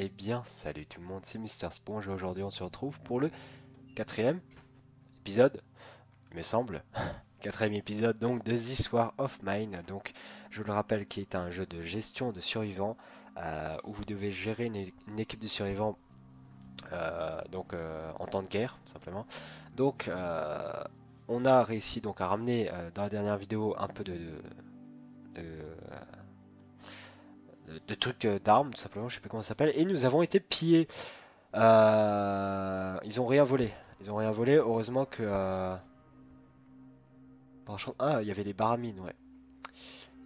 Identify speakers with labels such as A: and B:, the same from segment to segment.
A: Eh bien, salut tout le monde, c'est Mister Sponge et aujourd'hui on se retrouve pour le quatrième épisode, il me semble. quatrième épisode donc de This War of Mine. Donc, je vous le rappelle, qui est un jeu de gestion de survivants euh, où vous devez gérer une, équipe de survivants euh, donc euh, en temps de guerre, simplement. Donc, on a réussi donc à ramener dans la dernière vidéo un peu de, de- trucs euh, d'armes, tout simplement, je sais pas comment ça s'appelle, et nous avons été pillés. Euh, ils ont rien volé. Ils ont rien volé. Heureusement que. euh, Ah, il y avait les baramines, ouais.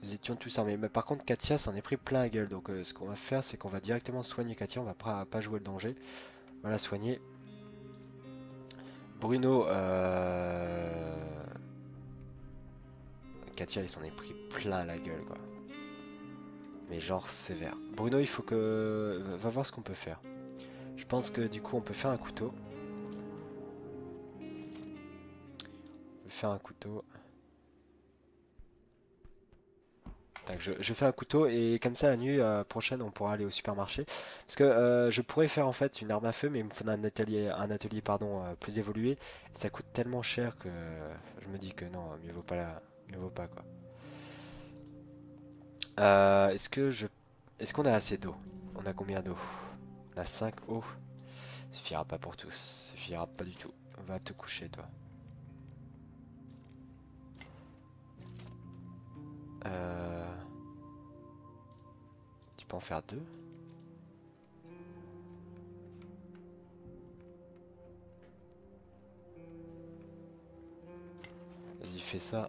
A: Nous étions tous armés. Mais par contre, Katia s'en est pris plein la gueule. Donc, ce qu'on va faire, c'est qu'on va directement soigner Katia. On va pas, pas jouer le danger. On va la soigner. Bruno. Katia, il s'en est pris plein la gueule, quoi. Mais genre sévère. Bruno, il faut que. Va voir ce qu'on peut faire. Je pense que du coup, on peut faire un couteau. On peut un couteau. Je, fais un couteau et comme ça la nuit euh, prochaine on pourra aller au supermarché parce que euh, je pourrais faire en fait une arme à feu mais il me faudra un atelier un atelier pardon euh, plus évolué ça coûte tellement cher que je me dis que non mieux vaut pas la mieux vaut pas quoi Euh, est-ce que je est-ce qu'on a assez d'eau? On a combien d'eau? On a 5 eau suffira pas pour tous. Suffira pas du tout. Va te coucher toi. Euh, Tu peux en faire deux? Vas-y, fais ça.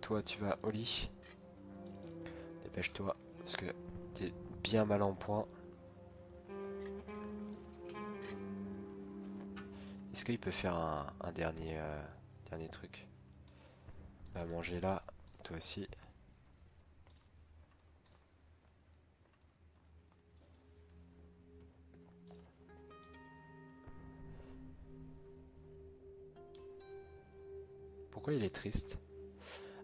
A: Toi, tu vas au lit. Dépêche-toi, parce que t'es bien mal en point. Est-ce qu'il peut faire un, dernier, euh, dernier truc? Va manger là, toi aussi. Pourquoi il est triste?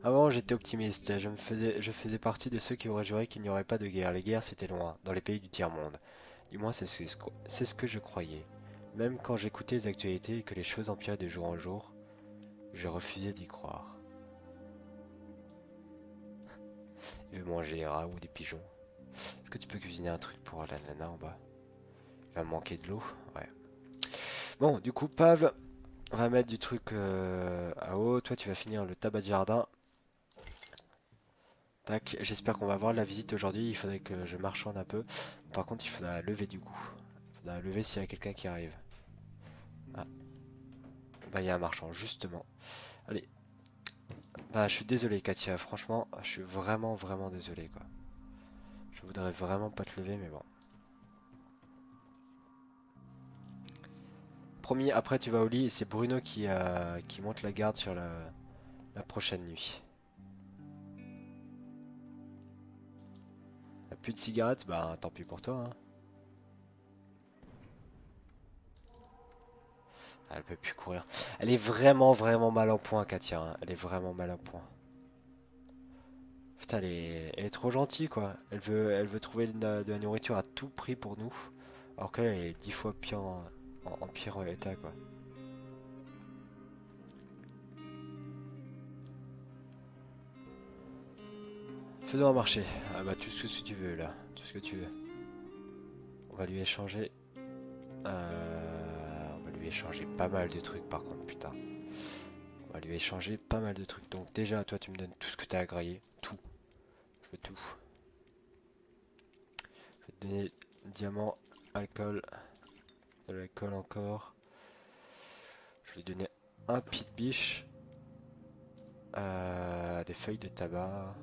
A: Avant, j'étais optimiste. Je me faisais, je faisais partie de ceux qui auraient juré qu'il n'y aurait pas de guerre. Les guerres, c'était loin, dans les pays du tiers-monde. Du moins, c'est ce, ce que je croyais. Même quand j'écoutais les actualités et que les choses empiraient de jour en jour, je refusais d'y croire. Il veut manger des rats ou des pigeons. Est-ce que tu peux cuisiner un truc pour la nana en bas? Il va manquer de l'eau? Ouais. Bon, du coup, Pavel, on va mettre du truc euh, à eau. Toi, tu vas finir le tabac de jardin. Tac, j'espère qu'on va avoir la visite aujourd'hui. Il faudrait que je marchande un peu. Par contre, il faudra lever du coup. Il faudra lever s'il y a quelqu'un qui arrive. Ah. Bah, il y a un marchand, justement. Allez. Bah, je suis désolé, Katia. Franchement, je suis vraiment, vraiment désolé, quoi. Je voudrais vraiment pas te lever, mais bon. Promis, après tu vas au lit et c'est Bruno qui, euh, qui monte la garde sur la, la prochaine nuit. Plus de cigarettes Bah tant pis pour toi. hein. Elle peut plus courir. Elle est vraiment vraiment mal en point Katia. hein. Elle est vraiment mal en point. Putain elle est, trop gentille quoi. Elle veut, trouver de la, nourriture à tout prix pour nous. Alors qu'elle est dix fois pire en pire état quoi. Faisons un marché. Ah bah tout ce que tu veux là, tout ce que tu veux. On va lui échanger. euh, on va lui échanger pas mal de trucs par contre, putain. On va lui échanger pas mal de trucs. Donc déjà, toi tu me donnes tout ce que t'as à grailler. Tout. Je veux tout. Je vais te donner diamant, alcool, de l'alcool encore. Je vais lui donner un pit biche. Euh, des feuilles de tabac.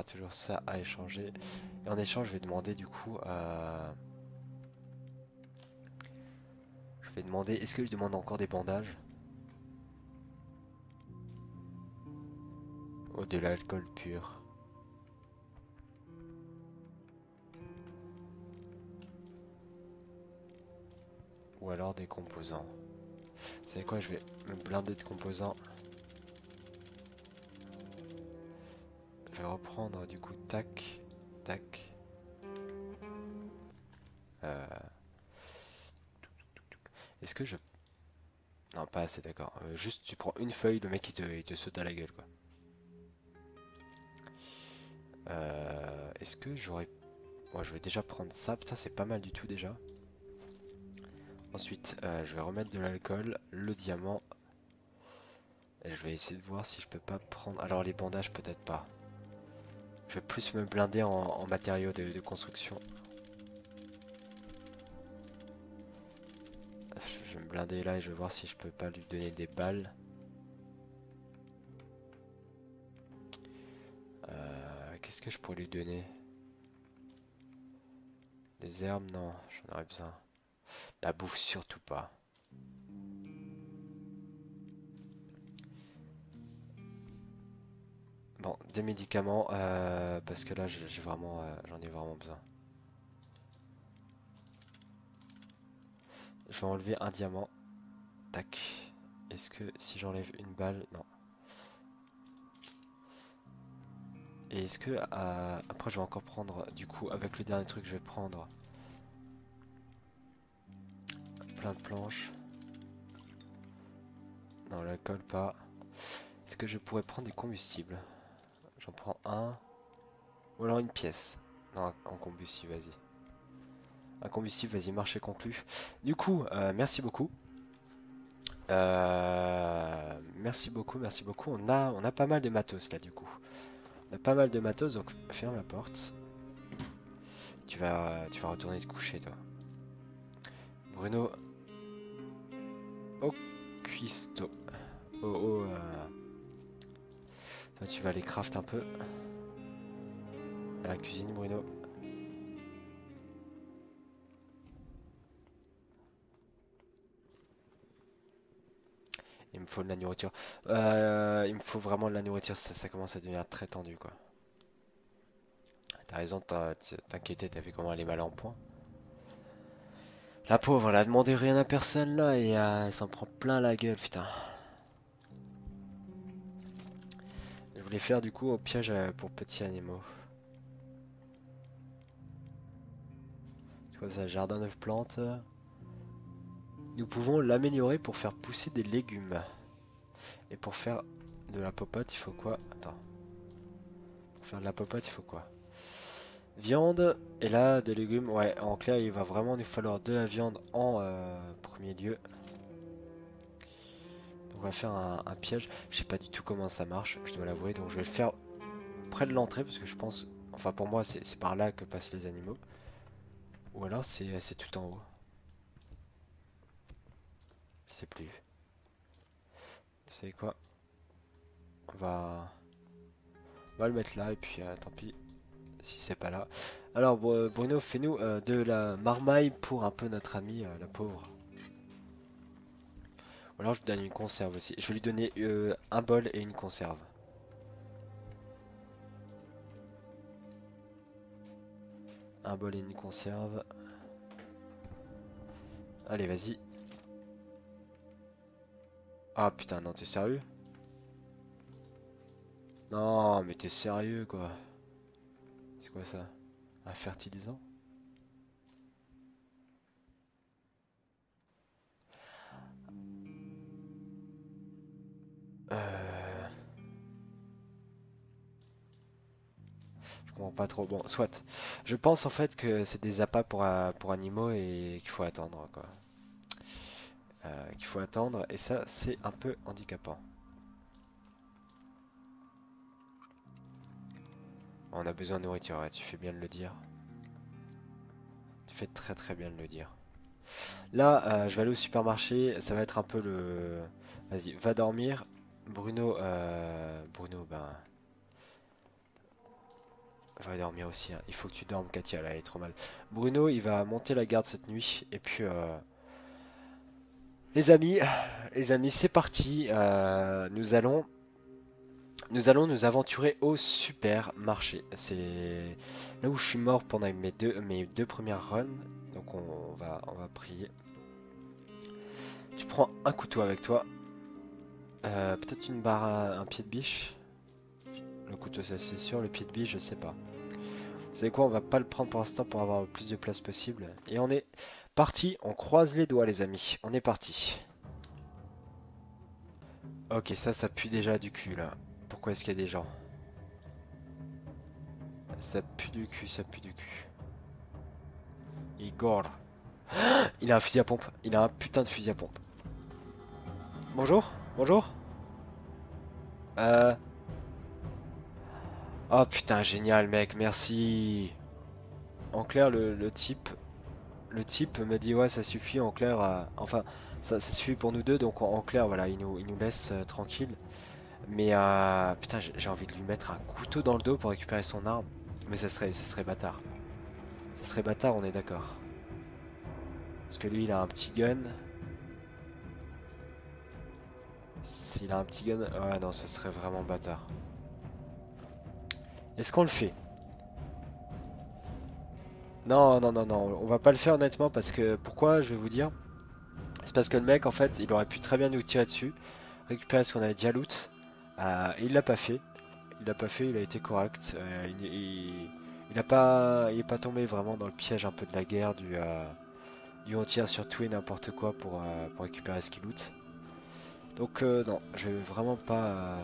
A: Toujours ça à échanger. Et en échange, je vais demander du coup euh, Je vais demander... Est-ce que je demande encore des bandages? Ou de l'alcool pur Ou alors des composants. Vous savez quoi, je vais me blinder de composants. reprendre du coup tac, tac. Euh. Est-ce que je... Non, pas assez, d'accord. Euh, juste, tu prends une feuille, le mec, il te, il te saute à la gueule, quoi. Euh, est-ce que j'aurais... Moi, je vais déjà prendre ça. Putain, c'est pas mal du tout, déjà. Ensuite, je vais remettre de l'alcool, le diamant. Je vais essayer de voir si je peux pas prendre... Alors, les bandages, peut-être pas. Je vais plus me blinder en, matériaux de construction. Je vais me blinder là et je vais voir si je peux pas lui donner des balles. Euh, qu'est-ce que je pourrais lui donner? Des herbes Non, j'en aurais besoin. La bouffe surtout pas. Bon, des médicaments, euh, parce que là j'ai vraiment, euh, j'en ai vraiment besoin. Je vais enlever un diamant. Tac. Est-ce que si j'enlève une balle... Non. Et est-ce que... Euh, après je vais encore prendre... Du coup avec le dernier truc je vais prendre... Plein de planches. Non l'alcool pas. Est-ce que je pourrais prendre des combustibles? J'en prends un. Ou alors une pièce. Non en combustible vas-y. Un combustible, vas-y, marché conclu. Du coup, euh, merci beaucoup. Euh, merci beaucoup, merci beaucoup. On a, pas mal de matos là, du coup. On a pas mal de matos, donc ferme la porte. Tu vas, retourner te coucher, toi. Bruno. Oh, cuistot. Oh, oh. Euh. Tu vas aller craft un peu. À la cuisine, Bruno. Il me faut de la nourriture. Euh, il me faut vraiment de la nourriture, ça, commence à devenir très tendu quoi. T'as raison t'inquiéter, t'as vu comment elle est mal en point. La pauvre, elle a demandé rien à personne là et euh, elle s'en prend plein la gueule, putain. Voulais faire du coup au piège euh, pour petits animaux. Jardin de plantes. Nous pouvons l'améliorer pour faire pousser des légumes. Et pour faire de la popote, il faut quoi? Attends. Pour faire de la popote, il faut quoi? Viande, et là, des légumes. Ouais, en clair, il va vraiment nous falloir de la viande en euh, premier lieu. On va faire un, un piège. Je sais pas du tout comment ça marche, je dois l'avouer. Donc je vais le faire près de l'entrée, parce que je pense... Enfin, pour moi, c'est par là que passent les animaux. Ou alors, c'est tout en haut. Je sais plus. Vous savez quoi? On va... on va le mettre là et puis euh, tant pis si c'est pas là. Alors Bruno, fais-nous euh, de la marmaille pour un peu notre ami, euh, la pauvre. Alors je donne une conserve aussi. Je vais lui donner un bol et une conserve. Un bol et une conserve. Allez, vas-y. Ah putain, non, t'es sérieux? Non, mais t'es sérieux quoi. C'est quoi ça? Un fertilisant? Comprends pas trop. Bon, soit. Je pense en fait que c'est des appâts pour, euh, pour animaux et qu'il faut attendre quoi. Euh, qu'il faut attendre et ça c'est un peu handicapant. On a besoin de nourriture, tu fais bien de le dire. Tu fais très très bien de le dire. Là, euh, je vais aller au supermarché, ça va être un peu le... Vas-y, va dormir. Bruno, euh... Bruno, ben... Va dormir aussi, hein. il faut que tu dormes Katia, elle est trop mal. Bruno, il va monter la garde cette nuit, et puis... Euh... Les amis, les amis, c'est parti. Euh, nous allons, nous allons nous aventurer au supermarché. C'est là où je suis mort pendant mes deux, mes deux premières runs. Donc on, va, on va prier. Tu prends un couteau avec toi. Euh, peut-être une barre, un pied de biche. Le couteau, ça c'est sûr. Le pied de biche, je sais pas. Vous savez quoi, on va pas le prendre pour l'instant pour avoir le plus de place possible. Et on est parti, on croise les doigts les amis. On est parti. Ok, ça, ça pue déjà du cul là. Pourquoi est-ce qu'il y a des gens? Ça pue du cul, ça pue du cul. Igor. Il a un fusil à pompe. Il a un putain de fusil à pompe. Bonjour? Bonjour? Euh... Oh putain, génial mec, merci. En clair, le, type, le type me dit ouais, ça suffit. En clair, enfin, ça, suffit pour nous deux. Donc en, clair, voilà, il nous, il nous laisse euh, tranquille. Mais euh, putain, j'ai envie de lui mettre un couteau dans le dos pour récupérer son arme. Mais ça serait, ça serait bâtard. Ça serait bâtard, on est d'accord. Parce que lui, il a un petit gun. S'il a un petit gun, ouais, non, ça serait vraiment bâtard. Est-ce qu'on le fait? Non, non, non, non, on va pas le faire honnêtement parce que... Pourquoi Je vais vous dire? C'est parce que le mec, en fait, il aurait pu très bien nous tirer dessus, récupérer ce qu'on avait déjà loot. Euh, et il l'a pas fait. Il l'a pas fait, il a été correct. Euh, il, il, pas, il est pas tombé vraiment dans le piège un peu de la guerre du, euh, du on tire sur tout et n'importe quoi pour, pour récupérer ce qu'il loot. Donc non, je vais vraiment pas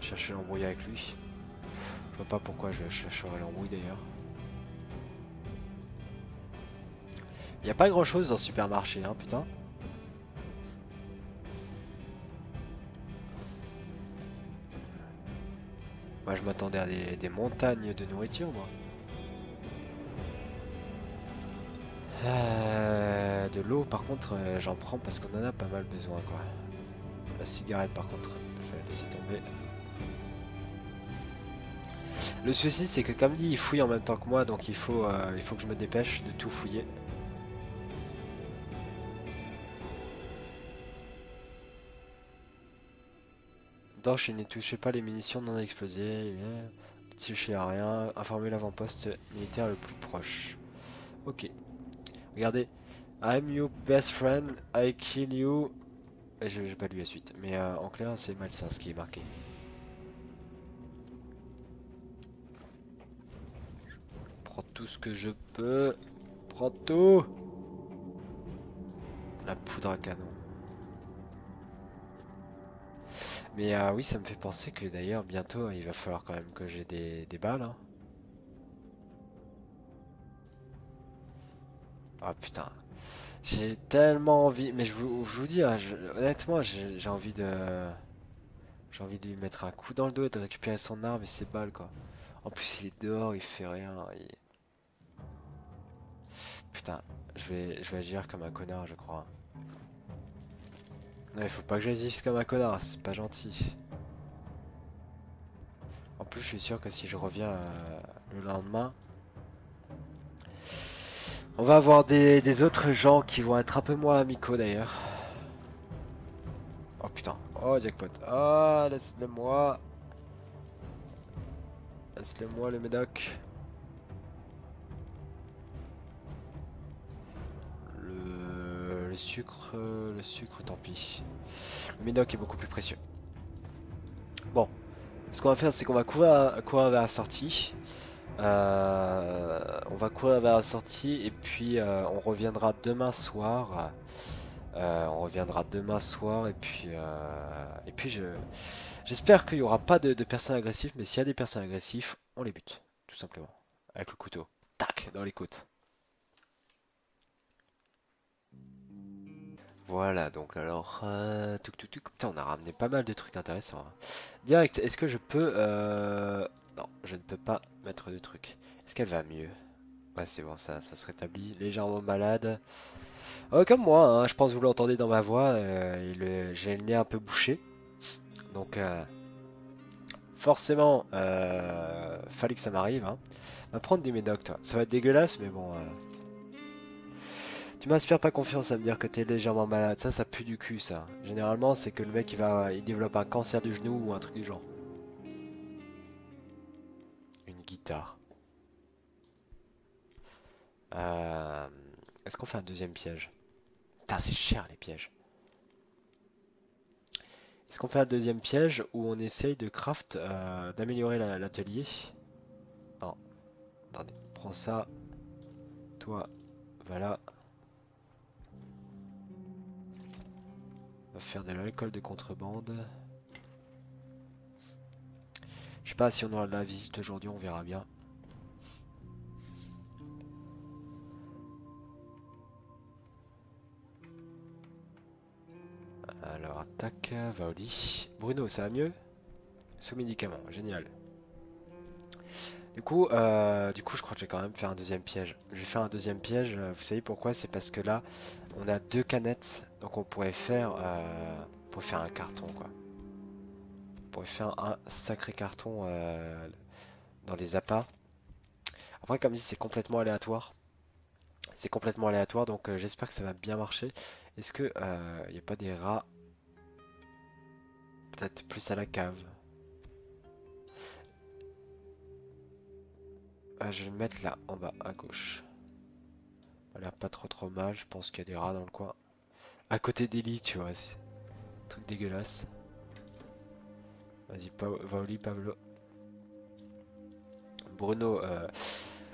A: chercher l'embrouille avec lui. Je vois pas pourquoi je chercherais l'embrouille d'ailleurs. Il a pas grand chose dans le supermarché, hein, putain. Moi je m'attendais à des, montagnes de nourriture, moi. Euh, de l'eau, par contre, euh, j'en prends parce qu'on en a pas mal besoin, quoi. La cigarette, par contre, je vais la laisser tomber. Le souci c'est que comme dit il fouille en même temps que moi donc il faut, euh, que je me dépêche de tout fouiller. Dorche il ne touchez pas les munitions non explosées. Ne à rien. Informez l'avant-poste militaire le plus proche. Ok. Regardez. I'm your best friend. I kill you. Je vais pas lu la suite. Mais euh, en clair c'est malsain ce qui est marqué. Tout ce que je peux. Prends tout La poudre à canon. Mais euh, oui, ça me fait penser que d'ailleurs, bientôt, il va falloir quand même que j'ai des, balles. Hein. Ah putain. J'ai tellement envie... Mais je vous, vous dis, hein, honnêtement, j'ai envie de... J'ai envie de lui mettre un coup dans le dos et de récupérer son arme et ses balles, quoi. En plus, il est dehors, il fait rien. Putain, je vais, je vais agir comme un connard, je crois. Non, il faut pas que j'agisse comme un connard, c'est pas gentil. En plus, je suis sûr que si je reviens euh, le lendemain, on va avoir des, autres gens qui vont être un peu moins amicaux d'ailleurs. Oh putain, oh jackpot, ah laisse-le moi. Laisse-le moi le médoc. Sucre, euh, le sucre, tant pis. Le médoc est beaucoup plus précieux. Bon, ce qu'on va faire, c'est qu'on va courir, courir vers la sortie. Euh, on va courir vers la sortie et puis euh, on reviendra demain soir. on reviendra demain soir et puis et puis je j'espère qu'il n'y aura pas de, de personnes agressives, mais s'il y a des personnes agressives, on les bute tout simplement avec le couteau. Tac dans les côtes. Voilà, donc alors... Euh, Putain, on a ramené pas mal de trucs intéressants. Hein. Direct, est-ce que je peux... Euh... Non, je ne peux pas mettre de trucs. Est-ce qu'elle va mieux? Ouais, c'est bon, ça, ça se rétablit. Légèrement malade. Euh, comme moi, hein, je pense que vous l'entendez dans ma voix. Euh, j'ai le nez un peu bouché. Donc, euh, forcément, euh, fallait que ça m'arrive. Hein. Va prendre des médocs, toi. Ça va être dégueulasse, mais bon... Tu m'inspires pas confiance à me dire que t'es légèrement malade. Ça, ça pue du cul, ça. Généralement, c'est que le mec, il va, il développe un cancer du genou ou un truc du genre. Une guitare. Euh, est-ce qu'on fait un deuxième piège? Putain, c'est cher les pièges. Est-ce qu'on fait un deuxième piège où on essaye de craft, euh, d'améliorer l'atelier? Non. Attendez. prends ça. Toi, voilà. Va faire de l'alcool de contrebande. Je sais pas si on aura de la visite aujourd'hui, on verra bien. Alors, attaque, va. Bruno, ça va mieux? Sous médicament, génial. Du coup, euh, du coup, je crois que je vais quand même faire un deuxième piège. Je vais faire un deuxième piège. euh, Vous savez pourquoi? C'est parce que là, on a deux canettes, donc on pourrait faire, euh, faire un carton, quoi. On pourrait faire un sacré carton dans les appâts. Après, comme dit, c'est complètement aléatoire. C'est complètement aléatoire, donc j'espère que ça va bien marcher. Est-ce que il n'y a pas des rats Peut-être plus à la cave? Ah, je vais le mettre là, en bas, à gauche. Pas trop trop mal, je pense qu'il y a des rats dans le coin. À côté des lits, tu vois, truc dégueulasse. Vas-y, va au lit, Pablo. Bruno, euh,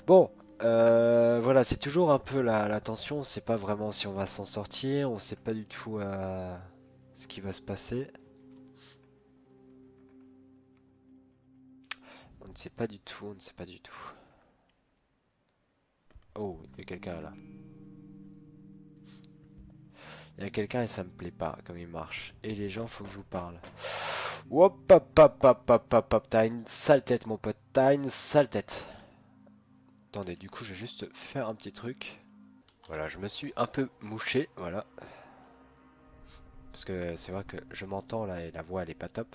A: bon, euh, voilà, c'est toujours un peu la, la tension, on sait pas vraiment si on va s'en sortir, on sait pas du tout euh, ce qui va se passer. On ne sait pas du tout, on ne sait pas du tout. Oh, il y a quelqu'un là. Il y a quelqu'un et ça me plaît pas comme il marche. Et les gens, faut que je vous parle. Hop, hop, hop, hop, hop, hop, hop. T'as sale tête, mon pote. T'as sale tête. Attendez, du coup, je vais juste faire un petit truc. Voilà, je me suis un peu mouché, voilà. Parce que c'est vrai que je m'entends là et la voix elle est pas top.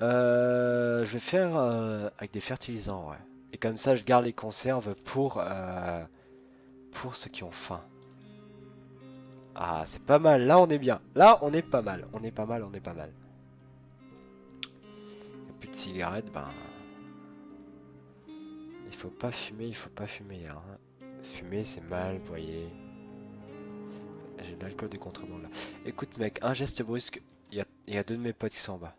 A: Euh, je vais faire euh, avec des fertilisants, ouais. Et comme ça, je garde les conserves pour, euh, pour ceux qui ont faim. Ah, c'est pas mal. Là, on est bien. Là, on est pas mal. On est pas mal, on est pas mal. Y a plus de cigarettes, ben... Il faut pas fumer, il faut pas fumer. Hein. Fumer, c'est mal, vous voyez. J'ai de l'alcool de contrebande là. Écoute, mec, un geste brusque. Il il y a deux de mes potes qui sont en bas.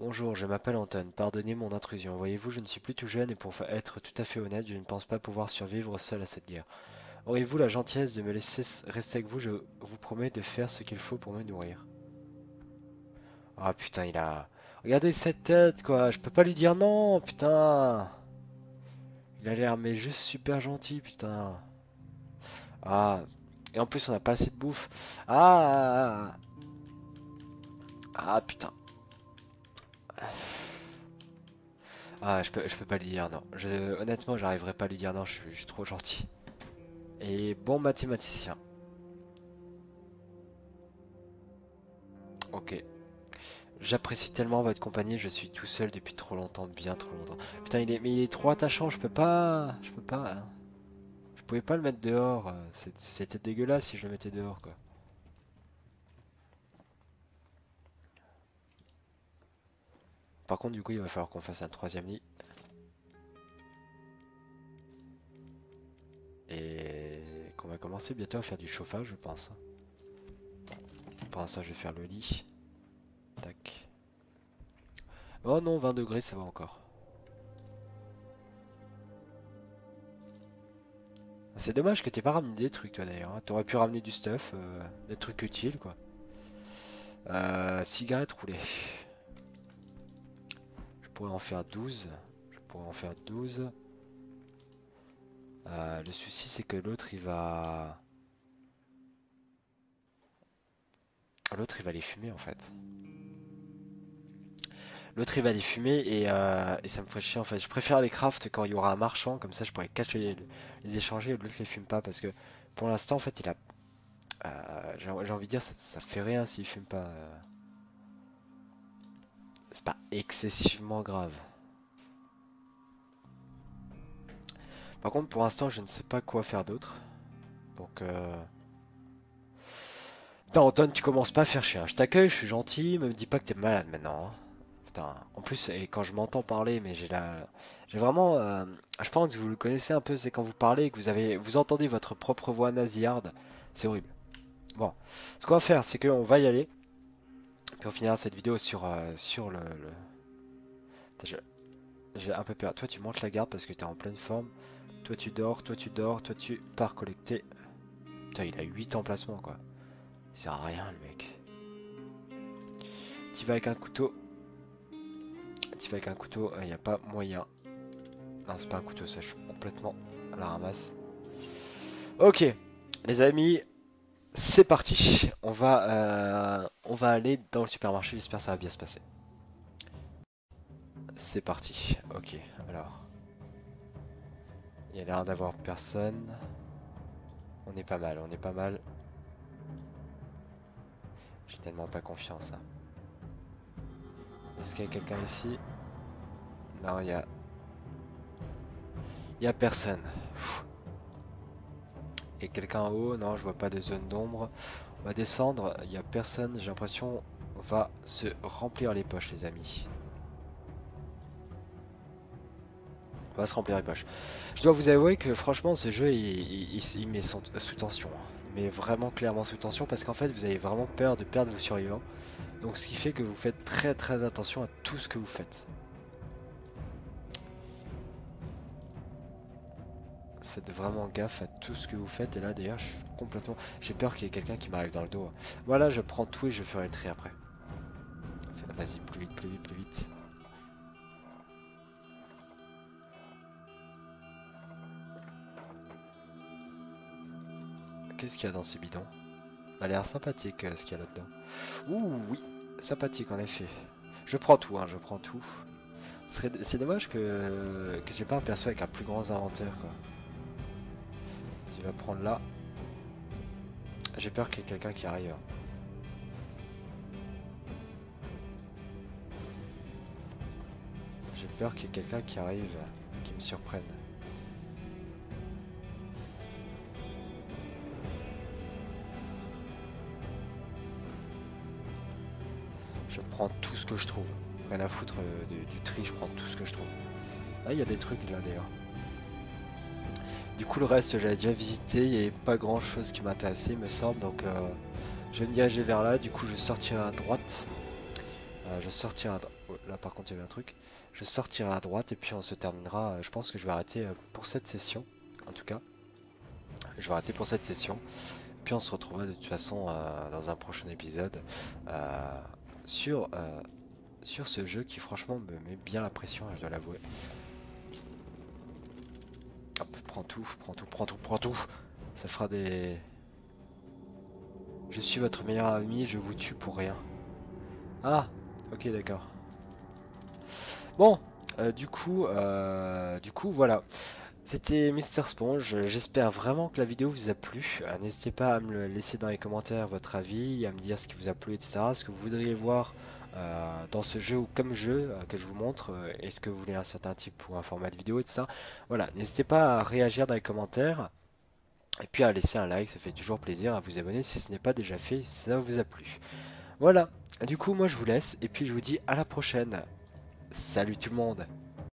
A: Bonjour, je m'appelle Anton. Pardonnez mon intrusion. Voyez-vous, je ne suis plus tout jeune et pour être tout à fait honnête, je ne pense pas pouvoir survivre seul à cette guerre. Auriez-vous la gentillesse de me laisser rester avec vous? Je vous promets de faire ce qu'il faut pour me nourrir. Ah putain, il a... Regardez cette tête, quoi. Je peux pas lui dire non, putain. Il a l'air mais juste super gentil, putain. Ah. Et en plus, on a pas assez de bouffe. Ah. Ah, putain. Ah, je peux, peux pas lui dire non. Honnêtement, j'arriverai pas à lui dire non, je suis, trop gentil. Et bon mathématicien. Ok. J'apprécie tellement votre compagnie, je suis tout seul depuis trop longtemps, bien trop longtemps. Putain, il est, mais il est trop attachant, je peux pas, je peux pas. hein. Je pouvais pas le mettre dehors, euh, c'était dégueulasse si je le mettais dehors, quoi. Par contre, du coup, il va falloir qu'on fasse un troisième lit. Et qu'on va commencer bientôt à faire du chauffage, je pense. Pour l'instant, je vais faire le lit. Tac. Oh non, 20 degrés, ça va encore. C'est dommage que t'aies pas ramené des trucs, toi, d'ailleurs. hein. T'aurais pu ramener du stuff, euh, des trucs utiles, quoi. Euh, cigarette roulée. Pourrais en faire 12. Je pourrais en faire 12. Euh, le souci c'est que l'autre il va... L'autre il va les fumer en fait. L'autre il va les fumer et, euh, et ça me ferait chier en fait. Je préfère les craft quand il y aura un marchand, comme ça je pourrais cacher les, les échanger et l'autre les fume pas parce que pour l'instant en fait il a... euh, J'ai j'ai envie de dire ça, ça fait rien s'il fume pas. C'est pas excessivement grave. Par contre, pour l'instant, je ne sais pas quoi faire d'autre. Donc, euh... Putain, Anton, tu commences pas à faire chier. hein. Je t'accueille, je suis gentil, me dis pas que t'es malade maintenant. hein. Putain, en plus, et quand je m'entends parler, mais j'ai la... J'ai vraiment... euh, Je pense que vous le connaissez un peu, c'est quand vous parlez et que vous avez... Vous entendez votre propre voix nasillarde. C'est horrible. Bon, ce qu'on va faire, c'est qu'on va y aller. Puis on finira cette vidéo sur, euh, le... j'ai un peu peur. Toi, tu montes la garde parce que t'es en pleine forme. Toi, tu dors, toi, tu dors, toi, tu pars collecter. Putain, il a 8 emplacements, quoi. Il sert à rien, le mec. Tu vas avec un couteau. Tu vas avec un couteau, il n'y a pas moyen. Non, c'est pas un couteau, ça, je suis complètement à la ramasse. Ok, les amis, c'est parti. On va, euh, on va aller dans le supermarché, j'espère que ça va bien se passer. C'est parti. Ok, alors. Il y a l'air d'avoir personne. On est pas mal, on est pas mal. J'ai tellement pas confiance. Hein. Est-ce qu'il y a quelqu'un ici? Non, il y a... Il y a personne. Et quelqu'un en haut Non, je vois pas de zone d'ombre. On va descendre, il y a personne. J'ai l'impression on va se remplir les poches, les amis. On va se remplir les poches. Je dois vous avouer que franchement ce jeu il, met sous tension. Il met vraiment clairement sous tension parce qu'en fait vous avez vraiment peur de perdre vos survivants. Donc ce qui fait que vous faites très très attention à tout ce que vous faites. Faites vraiment gaffe à tout ce que vous faites et là d'ailleurs je suis complètement... J'ai peur qu'il y ait quelqu'un qui m'arrive dans le dos. Voilà je prends tout et je ferai le tri après. Vas-y plus vite, plus vite, plus vite. Qu'est-ce qu'il y a dans ces bidons Ça a l'air sympathique euh, ce qu'il y a là-dedans. Ouh oui, sympathique en effet. Je prends tout, hein, je prends tout. C'est dommage que, que j'ai pas un perso avec un plus grand inventaire quoi. Tu vas prendre là. J'ai peur qu'il y ait quelqu'un qui arrive. J'ai peur qu'il y ait quelqu'un qui arrive, qui me surprenne. Je prends tout ce que je trouve. Rien à foutre euh, du, tri, je prends tout ce que je trouve. Ah, il y a des trucs là d'ailleurs. Du coup, le reste, j'avais déjà visité, il n'y avait pas grand chose qui m'intéressait, me semble. Donc, euh, je vais me diriger vers là. Du coup, je sortirai à droite. Euh, je sortirai à oh, là, par contre, il y avait un truc. Je sortirai à droite et puis on se terminera. je pense que je vais arrêter pour cette session, en tout cas. Je vais arrêter pour cette session. Puis on se retrouvera de toute façon dans un prochain épisode sur, euh, sur ce jeu qui franchement me met bien la pression, je dois l'avouer. Prends tout, prends tout, prends tout, prends tout. Ça fera des... Je suis votre meilleur ami, je vous tue pour rien. Ah, ok d'accord. Bon, euh, du coup, euh, du coup voilà. C'était Mister Sponge, j'espère vraiment que la vidéo vous a plu. Euh, n'hésitez pas à me laisser dans les commentaires votre avis, à me dire ce qui vous a plu, etc. Ce que vous voudriez voir euh, dans ce jeu ou comme jeu euh, que je vous montre. Est-ce que vous voulez un certain type ou un format de vidéo et tout ça. Voilà, n'hésitez pas à réagir dans les commentaires. Et puis à laisser un like, ça fait toujours plaisir. À vous abonner si ce n'est pas déjà fait, ça vous a plu. Voilà, du coup moi je vous laisse et puis je vous dis à la prochaine. Salut tout le monde